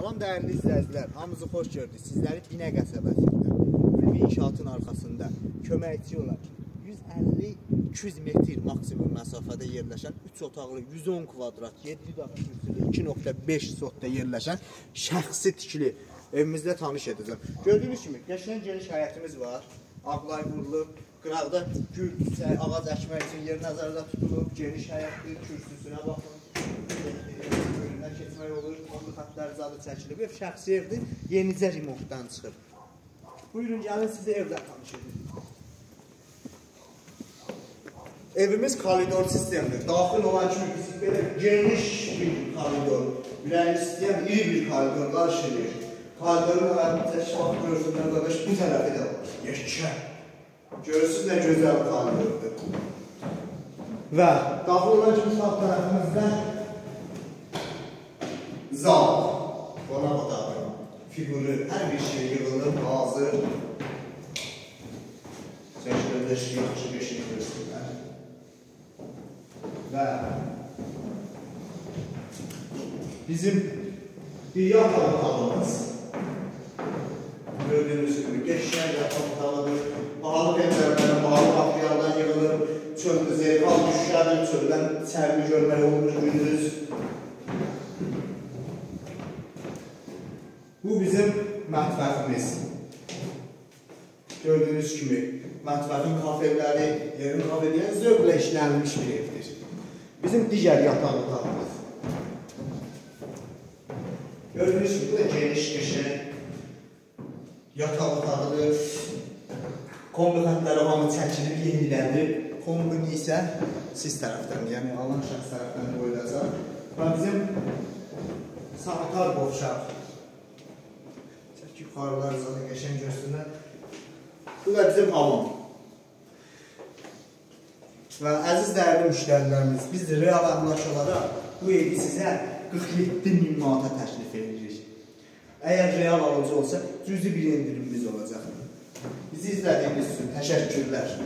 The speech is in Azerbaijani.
Salam dəyərli izləyicilər, hamınızı xoş gördük. Sizləri Binə qəsəbəsində, Ülvi inşaatın arxasında köməkçi olaraq 150-200 metr maksimum məsafədə yerləşən 3 otaqlı 110 kvadrat 7 otaq kürsülü 2.5 sotda yerləşən şəxsi tikili evimizdə tanış edəcəm. Gördüyünüz kimi qəşəng geniş həyətimiz var. Ağlay vurulub, qıraqda gül, ağac əkmək üçün yer nəzərdə tutulub, geniş həyətdir, kürsüsünə baxın. Zadı çəkilib. Ev şəxsi evdir, yenicə remontdan çıxıb. Buyurun gəlin sizi evlə tanış edim. Evimiz koridor sistemdir. Daxil olan kimi biz belə geniş bir koridor, ürəyini istəyən iri bir koridor qarşılayır. Koridorun ayağını şah görsünlər qardaş bu tərəfi də var. Yekə. Görürsünüz nə gözəl koridordur. Və daxil olan kimi sağ tərəfimizdə zal, Bonavadadır. Figürü her bir şey yığılır, ağzı çeşitli yaxşı bir şey görsünlər. Və bizim İyyat Ağlamız gördüğünüz gibi geçen yapmaktadır. Bağlı pencerelerden, bağlı bakriyalardan yığılır. Çölde zeyfal düşüşlerden, çölden sərmi görməli olur. Bu bizim mətbəximiz. Gördüyünüz kimi mətbəxin kafelləri, yerin kafeləri zövqlə işlənmiş bir evdir. Bizim digər yataq otağımız. Gördüyünüz kimi bu da geniş qəşəng yataq otağıdır. Kombi xətləri hamı çəkilib, yenilənib. Kombini isə siz tərəfdən, yəni alan şəxs tərəfdən qoyulacaq. Və bizim sanitar qovşaq. Yuxarılar zaten qəşəng görsünlər. Bu da bizim hamam. Və əziz dəyərli müştərilərimiz, biz real əmlak olaraq bu evi sizə 47 min manata təklif edirik. Əgər real alıcı olsa, cüzi bir endirimimiz olacaq. Bizi izlədiyiniz üçün təşəkkürlər.